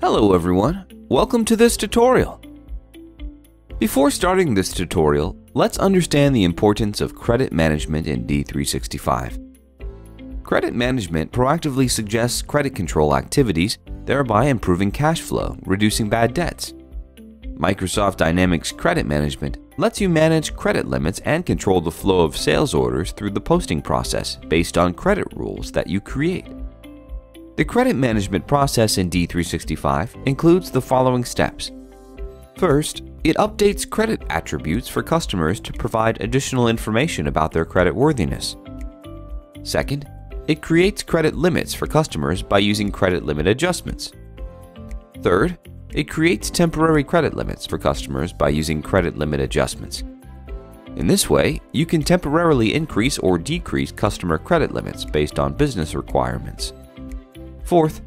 Hello everyone, welcome to this tutorial. Before starting this tutorial, let's understand the importance of credit management in D365. Credit management proactively suggests credit control activities, thereby improving cash flow, reducing bad debts. Microsoft Dynamics Credit Management lets you manage credit limits and control the flow of sales orders through the posting process based on credit rules that you create. The credit management process in D365 includes the following steps. First, it updates credit attributes for customers to provide additional information about their credit worthiness. Second, it creates credit limits for customers by using credit limit adjustments. Third, it creates temporary credit limits for customers by using credit limit adjustments. In this way, you can temporarily increase or decrease customer credit limits based on business requirements. Fourth,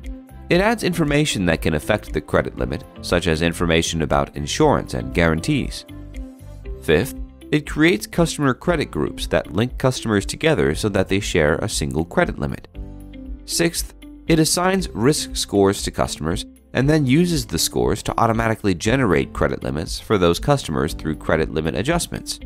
it adds information that can affect the credit limit, such as information about insurance and guarantees. Fifth, it creates customer credit groups that link customers together so that they share a single credit limit. Sixth, it assigns risk scores to customers and then uses the scores to automatically generate credit limits for those customers through credit limit adjustments.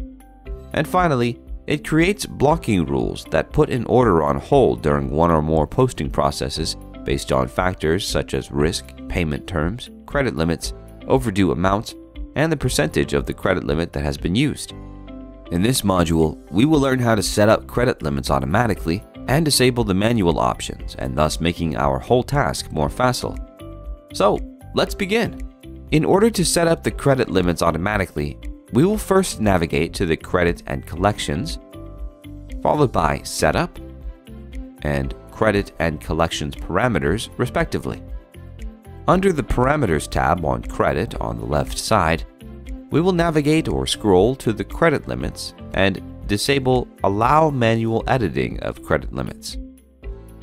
And finally, it creates blocking rules that put an order on hold during one or more posting processes based on factors such as risk, payment terms, credit limits, overdue amounts, and the percentage of the credit limit that has been used. In this module, we will learn how to set up credit limits automatically and disable the manual options and thus making our whole task more facile. So, let's begin. In order to set up the credit limits automatically, we will first navigate to the Credit and Collections, followed by Setup and credit and collections parameters, respectively. Under the Parameters tab on Credit on the left side, we will navigate or scroll to the credit limits and disable Allow Manual Editing of Credit Limits.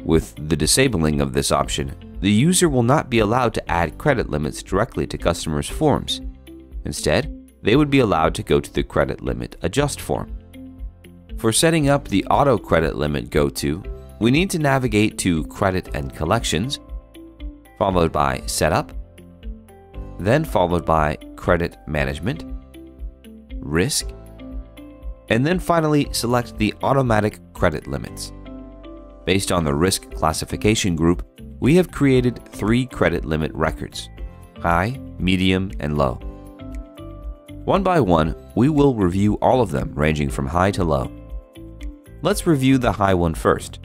With the disabling of this option, the user will not be allowed to add credit limits directly to customers' forms. Instead, they would be allowed to go to the Credit Limit Adjust form. For setting up the Auto Credit Limit Go To, we need to navigate to Credit and Collections, followed by Setup, then followed by Credit Management, Risk, and then finally select the Automatic Credit Limits. Based on the risk classification group, we have created three credit limit records, high, medium, and low. One by one, we will review all of them ranging from high to low. Let's review the high one first.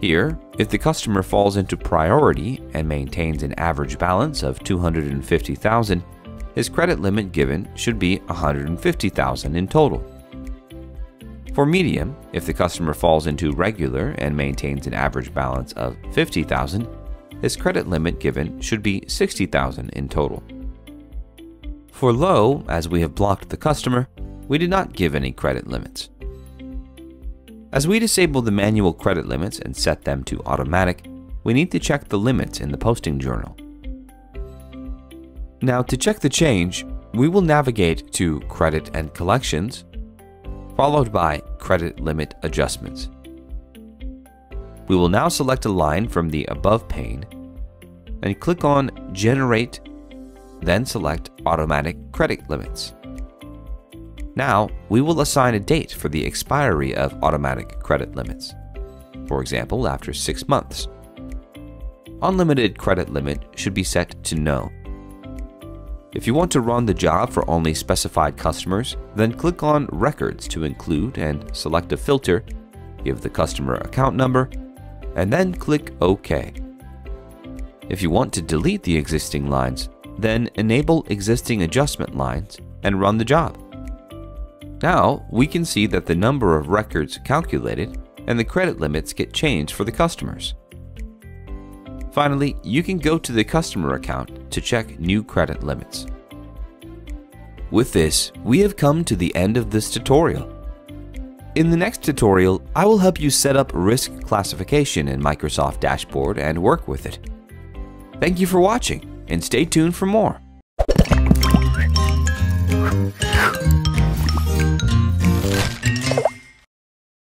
Here, if the customer falls into priority and maintains an average balance of 250,000, his credit limit given should be 150,000 in total. For medium, if the customer falls into regular and maintains an average balance of 50,000, his credit limit given should be 60,000 in total. For low, as we have blocked the customer, we did not give any credit limits. As we disable the manual credit limits and set them to automatic, we need to check the limits in the posting journal. Now to check the change, we will navigate to Credit and Collections, followed by Credit Limit Adjustments. We will now select a line from the above pane and click on Generate, then select Automatic Credit Limits. Now, we will assign a date for the expiry of automatic credit limits. For example, after 6 months. Unlimited credit limit should be set to no. If you want to run the job for only specified customers, then click on Records to include and select a filter, give the customer account number, and then click OK. If you want to delete the existing lines, then enable existing adjustment lines and run the job. Now, we can see that the number of records calculated and the credit limits get changed for the customers. Finally, you can go to the customer account to check new credit limits. With this, we have come to the end of this tutorial. In the next tutorial, I will help you set up risk classification in Microsoft Dashboard and work with it. Thank you for watching, and stay tuned for more.